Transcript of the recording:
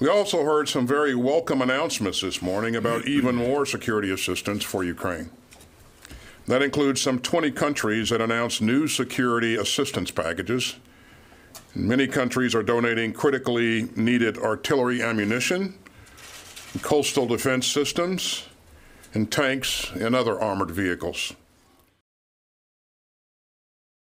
We also heard some very welcome announcements this morning about even more security assistance for Ukraine. That includes some 20 countries that announced new security assistance packages. Many countries are donating critically needed artillery ammunition, coastal defense systems, and tanks and other armored vehicles.